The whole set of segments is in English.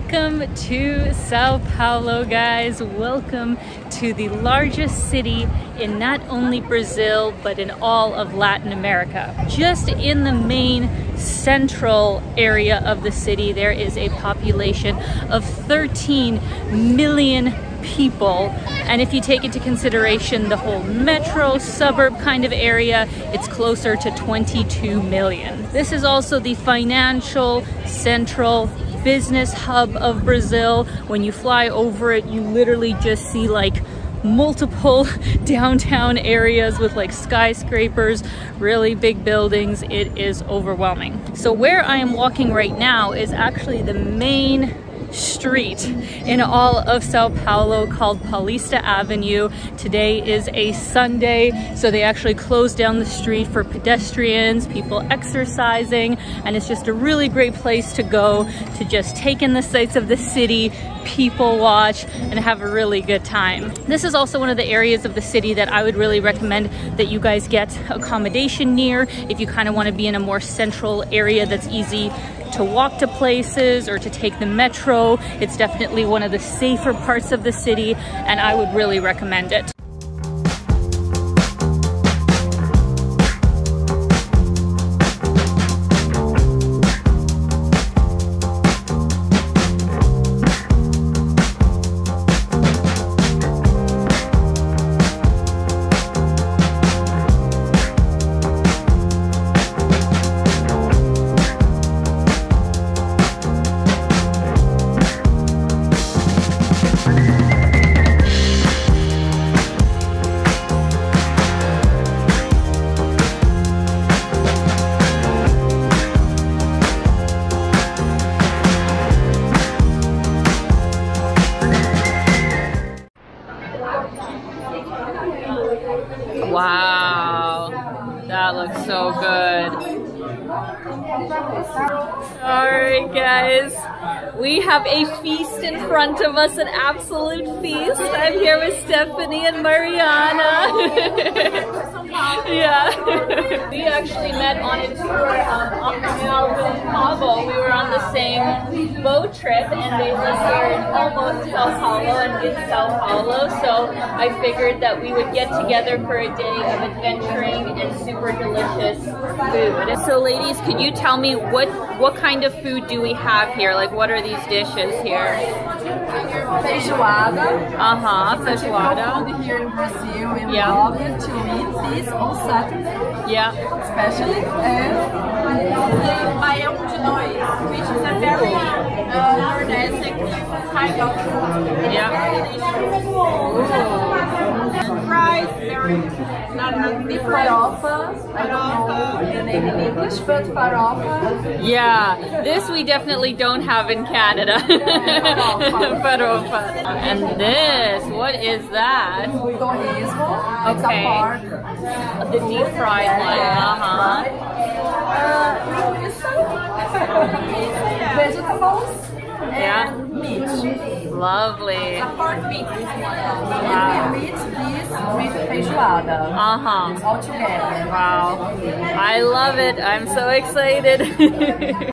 to Sao Paulo, guys. Welcome to the largest city in not only Brazil, but in all of Latin America. Just in the main central area of the city, there is a population of 13 million people. And if you take into consideration the whole metro suburb kind of area, it's closer to 22 million. This is also the financial central business hub of Brazil. When you fly over it, you literally just see like multiple downtown areas with like skyscrapers, really big buildings. It is overwhelming. So where I am walking right now is actually the main street in all of Sao Paulo called Paulista Avenue. Today is a Sunday, so they actually closed down the street for pedestrians, people exercising, and it's just a really great place to go to just take in the sights of the city, people watch, and have a really good time. This is also one of the areas of the city that I would really recommend that you guys get accommodation near if you kind of want to be in a more central area that's easy to walk to places or to take the metro. It's definitely one of the safer parts of the city and I would really recommend it. Alright guys, we have a feast in front of us, an absolute feast. I'm here with Stephanie and Mariana. yeah. we actually met on a tour um, Cabo. We were on the same boat trip and they live here in almost Sao Paulo and in Sao Paulo. So I figured that we would get together for a day of adventuring and super delicious food. So ladies, could you tell me what what kind of food do we have here? Like what are these dishes here? Feijoada. Uh-huh, feijoada. Food here in Brazil. We Yeah. love it to eat this on Saturday, Yeah. especially. And Baião de Dois, which is a very uh, Nordestic kind of food. Yeah. Fries, very not a different. farofa. I don't know the name in English, but farofa. Yeah, this we definitely don't have in Canada. Farofa. And this, what is that? Okay. The deep fried one. Uh-huh. Uh, vegetables Yeah. and meat. Lovely. Pork. And we meet this with feijoada. Uh-huh. All together. Wow. I love it. I'm so excited.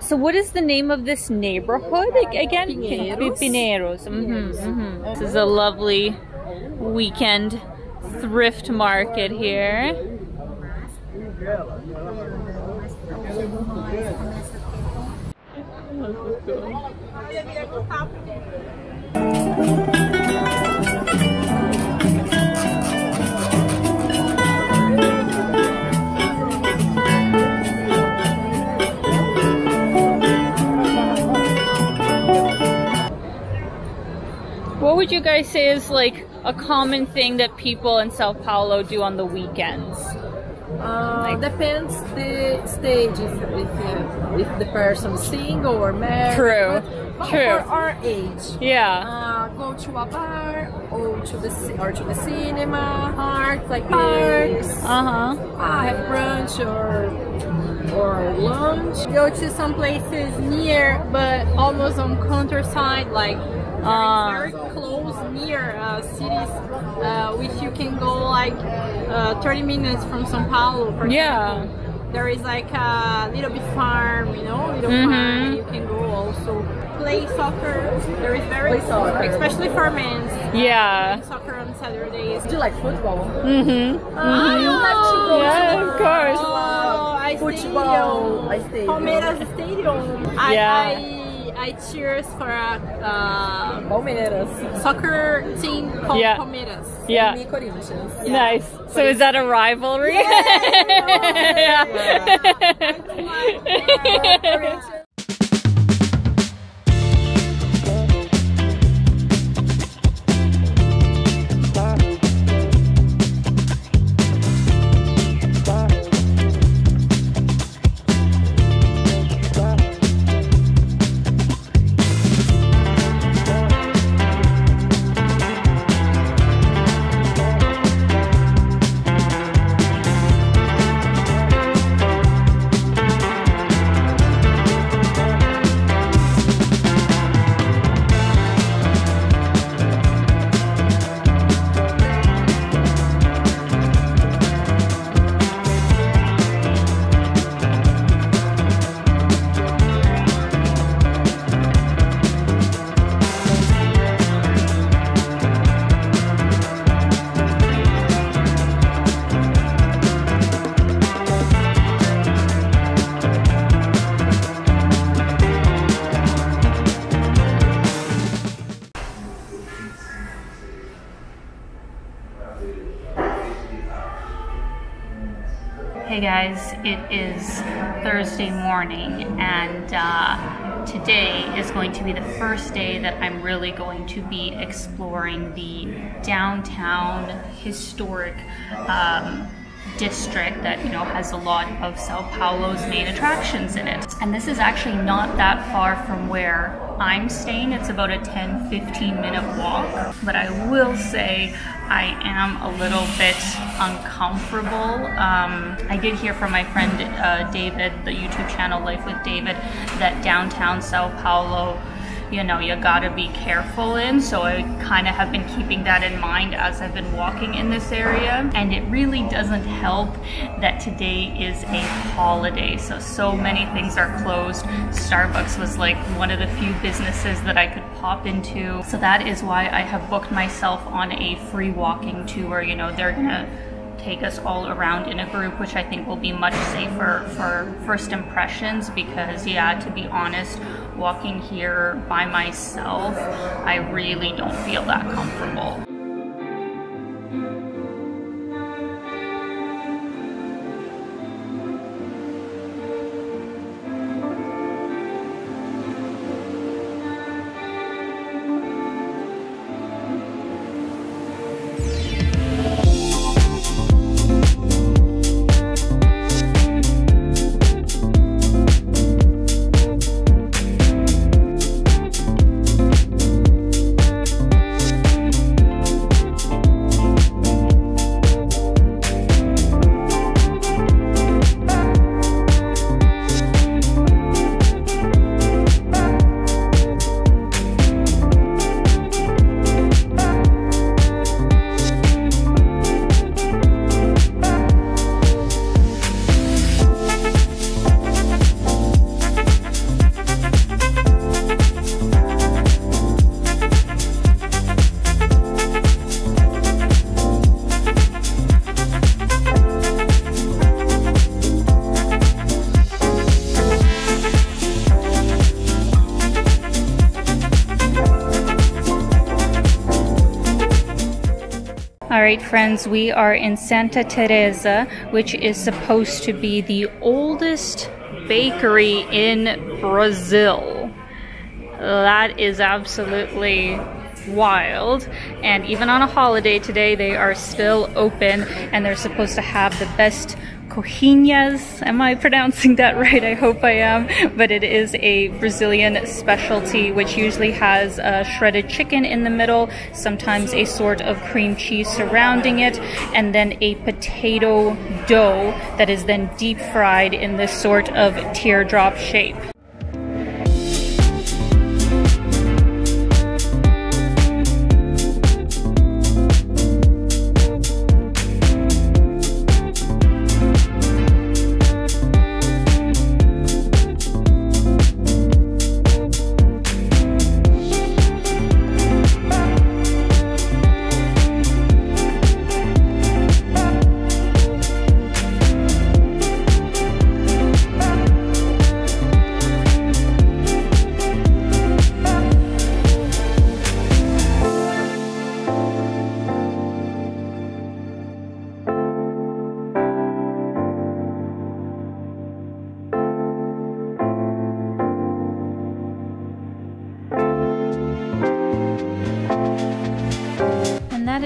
So what is the name of this neighborhood ag- again? Pinheiros. Pinheiros. Mhm, mhm. This is a lovely weekend thrift market here. What would you guys say is like a common thing that people in Sao Paulo do on the weekends? Uh, depends the stage if, if, if the person single or married. True, but true. For our age, Yeah. uh, go to a bar or to the or to the cinema, parks like parks. Uh huh. Uh, have brunch or or lunch. go to some places near but almost on countryside like Ah. Very close, near uh, cities, uh, which you can go like uh, 30 minutes from São Paulo. For Yeah. example. There is like a little bit farm, you know, little Mhm. farm. You can go also play soccer. There is very, Play soccer. especially for men. Yeah. Soccer on Saturdays. Do you like football? Mm-hmm. Ah, you stadium. stadium. Palmeiras Stadium. I, Yeah. I, I cheers for a uh, Palmeiras. soccer team called Yeah. Palmeiras. Yeah. Me Corinthians. Nice. So is that a rivalry? Yeah. Hey guys, it is Thursday morning, and uh, today is going to be the first day that I'm really going to be exploring the downtown historic um, district that you know has a lot of Sao Paulo's main attractions in it. And this is actually not that far from where I'm staying. It's about a 10 15 minute walk. But I will say I am a little bit uncomfortable. Um, I did hear from my friend uh, David, the YouTube channel Life with David, that downtown Sao Paulo you know you gotta be careful in. So i kind of have been keeping that in mind as i've been walking in this area. And it really doesn't help that today is a holiday. So so many things are closed. Starbucks was like one of the few businesses that i could pop into. So that is why i have booked myself on a free walking tour. You know they're gonna take us all around in a group, which I think will be much safer for first impressions because, yeah, to be honest, walking here by myself, I really don't feel that comfortable. Right, friends, we are in Santa Tereza, which is supposed to be the oldest bakery in Brazil. That is absolutely wild. And even on a holiday today, they are still open and they're supposed to have the best coxinhas. Am I pronouncing that right? I hope I am. But it is a Brazilian specialty, which usually has a shredded chicken in the middle, sometimes a sort of cream cheese surrounding it, and then a potato dough that is then deep fried in this sort of teardrop shape.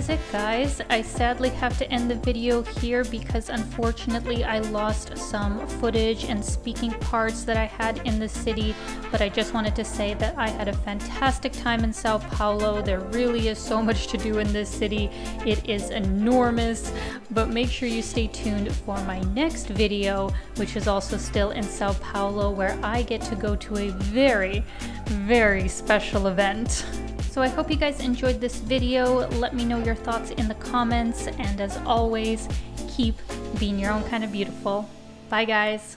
Is it guys. I sadly have to end the video here because unfortunately I lost some footage and speaking parts that I had in the city, but I just wanted to say that I had a fantastic time in Sao Paulo. There really is so much to do in this city. It is enormous, but make sure you stay tuned for my next video, which is also still in Sao Paulo, where I get to go to a very, very special event. So I hope you guys enjoyed this video. Let me know your thoughts in the comments. And as always, keep being your own kind of beautiful. Bye guys.